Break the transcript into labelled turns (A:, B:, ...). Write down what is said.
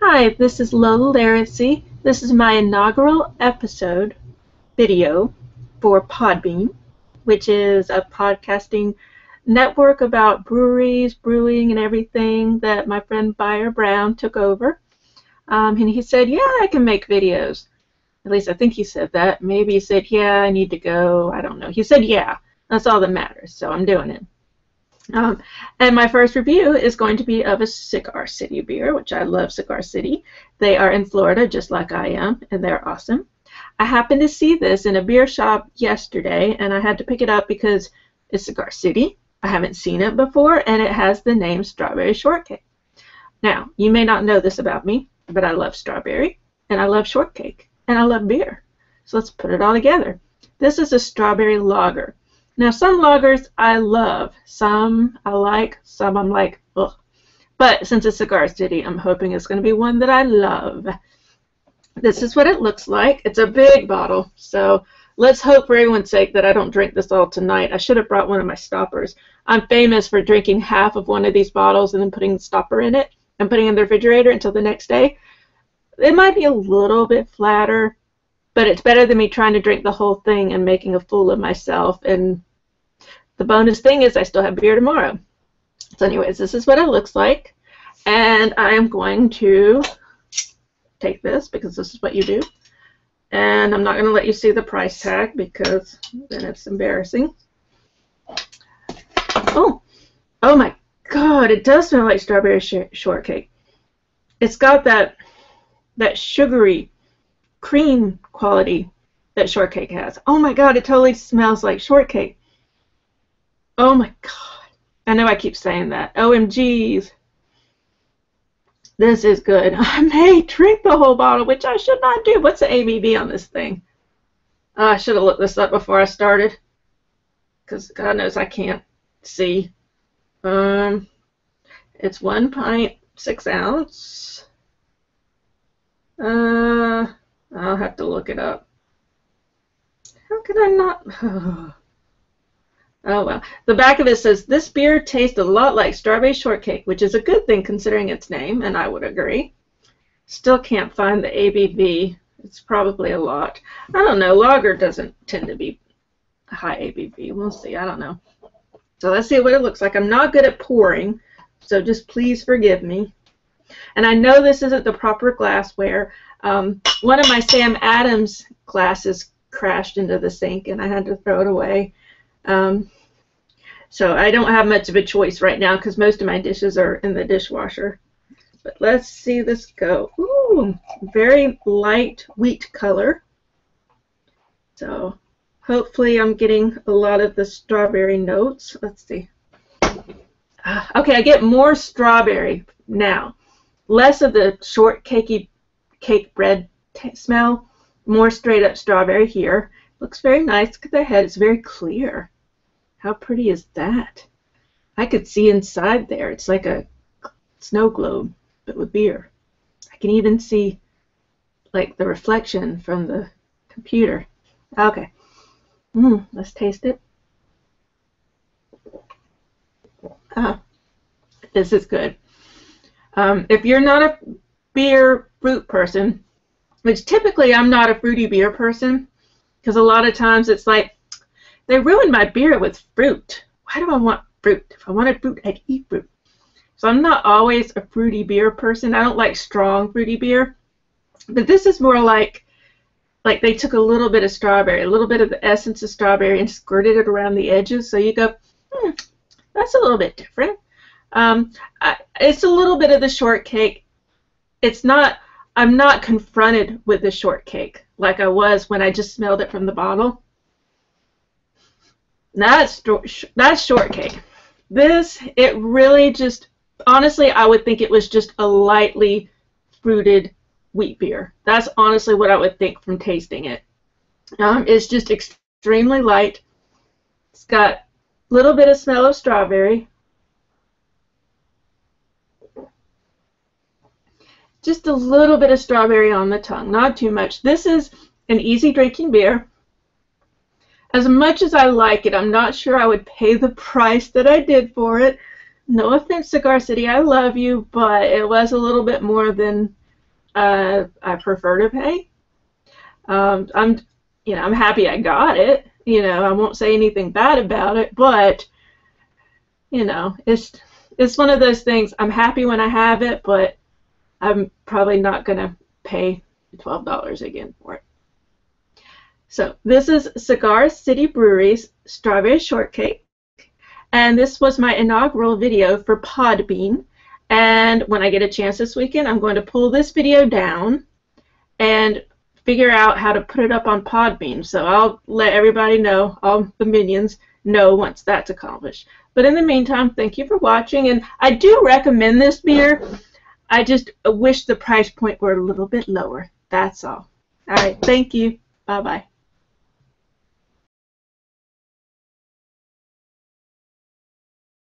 A: Hi, this is Lola Lariscy. This is my inaugural episode video for Podbean, which is a podcasting network about breweries, brewing, and everything that my friend Buyer Brown took over. Um, and he said, Yeah, I can make videos. At least I think he said that. Maybe he said, Yeah, I need to go. I don't know. He said, Yeah, that's all that matters. So I'm doing it. Um, and my first review is going to be of a Cigar City beer, which I love Cigar City. They are in Florida just like I am, and they're awesome. I happened to see this in a beer shop yesterday, and I had to pick it up because it's Cigar City. I haven't seen it before, and it has the name Strawberry Shortcake. Now, you may not know this about me, but I love strawberry, and I love shortcake, and I love beer. So let's put it all together. This is a strawberry lager. Now, some lagers I love. Some I like. Some I'm like, ugh. But since it's Cigar City, I'm hoping it's going to be one that I love. This is what it looks like. It's a big bottle, so let's hope for everyone's sake that I don't drink this all tonight. I should have brought one of my stoppers. I'm famous for drinking half of one of these bottles and then putting the stopper in it and putting it in the refrigerator until the next day. It might be a little bit flatter, but it's better than me trying to drink the whole thing and making a fool of myself and the bonus thing is I still have beer tomorrow. So anyways, this is what it looks like. And I am going to take this because this is what you do. And I'm not going to let you see the price tag because then it's embarrassing. Oh, oh my god, it does smell like strawberry sh shortcake. It's got that that sugary cream quality that shortcake has. Oh my god, it totally smells like shortcake. Oh my god. I know I keep saying that. OMGs. This is good. I may drink the whole bottle, which I should not do. What's the ABV on this thing? Uh, I should have looked this up before I started. Because God knows I can't see. Um, it's one pint, six ounce. Uh, I'll have to look it up. How could I not? Oh well. The back of it says this beer tastes a lot like strawberry shortcake, which is a good thing considering its name, and I would agree. Still can't find the ABV. It's probably a lot. I don't know. Lager doesn't tend to be high ABV. We'll see. I don't know. So let's see what it looks like. I'm not good at pouring, so just please forgive me. And I know this isn't the proper glassware. Um, one of my Sam Adams glasses crashed into the sink, and I had to throw it away. Um, so I don't have much of a choice right now because most of my dishes are in the dishwasher. But let's see this go. Ooh, very light wheat color. So hopefully I'm getting a lot of the strawberry notes. Let's see. Uh, okay, I get more strawberry now. Less of the shortcakey cake bread smell. More straight up strawberry here. Looks very nice. Look at the head. It's very clear. How pretty is that? I could see inside there. It's like a snow globe, but with beer. I can even see like the reflection from the computer. Okay. Mm, let's taste it. Ah, this is good. Um, if you're not a beer fruit person, which typically I'm not a fruity beer person, because a lot of times it's like, they ruined my beer with fruit. Why do I want fruit? If I wanted fruit, I'd eat fruit. So I'm not always a fruity beer person. I don't like strong fruity beer. But this is more like like they took a little bit of strawberry, a little bit of the essence of strawberry and squirted it around the edges. So you go, hmm, that's a little bit different. Um, I, it's a little bit of the shortcake. It's not, I'm not confronted with the shortcake like I was when I just smelled it from the bottle. That's that's shortcake. This it really just honestly I would think it was just a lightly fruited wheat beer. That's honestly what I would think from tasting it. Um, it's just extremely light. It's got a little bit of smell of strawberry. Just a little bit of strawberry on the tongue, not too much. This is an easy drinking beer. As much as I like it, I'm not sure I would pay the price that I did for it. No offense, Cigar City, I love you, but it was a little bit more than uh, I prefer to pay. Um, I'm, you know, I'm happy I got it. You know, I won't say anything bad about it, but you know, it's it's one of those things. I'm happy when I have it, but I'm probably not gonna pay twelve dollars again for it. So this is Cigar City Brewery's Strawberry Shortcake, and this was my inaugural video for Podbean. And when I get a chance this weekend, I'm going to pull this video down and figure out how to put it up on Podbean. So I'll let everybody know, all the minions know once that's accomplished. But in the meantime, thank you for watching, and I do recommend this beer. I just wish the price point were a little bit lower. That's all. All right, thank you. Bye-bye.